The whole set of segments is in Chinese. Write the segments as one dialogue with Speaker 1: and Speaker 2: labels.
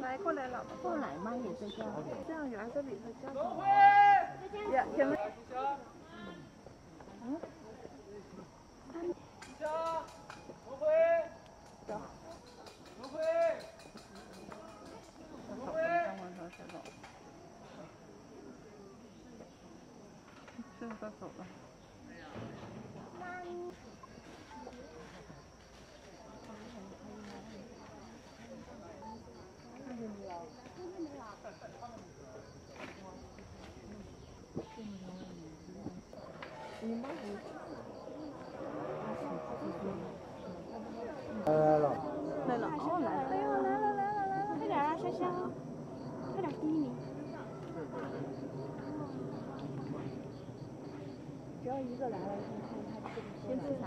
Speaker 1: 来过来了，
Speaker 2: 后来嘛也是这样。
Speaker 1: 这样原来这里头叫什么？
Speaker 3: 呀，前面。
Speaker 1: 嗯。
Speaker 4: 下，罗辉。
Speaker 1: 走。
Speaker 4: 罗辉。
Speaker 1: 罗辉。现在走了。
Speaker 4: 来了。
Speaker 1: 来了，哦来了，
Speaker 2: 哎呦来了来了来了，快点啊，潇潇，快点第一名。只要一个来了，先看他先自杀。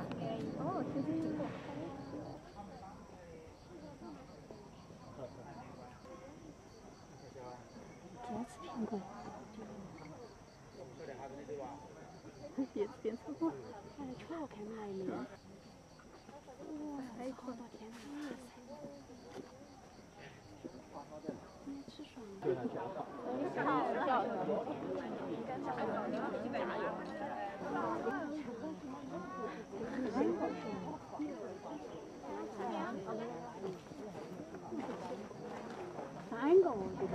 Speaker 2: 哦，先自杀。别吃苹果。
Speaker 1: 别吃别吃过。
Speaker 2: 看来超好看的。一面。哇，还有好多天呐！你吃爽了。
Speaker 1: 好了。
Speaker 2: 三个我觉得。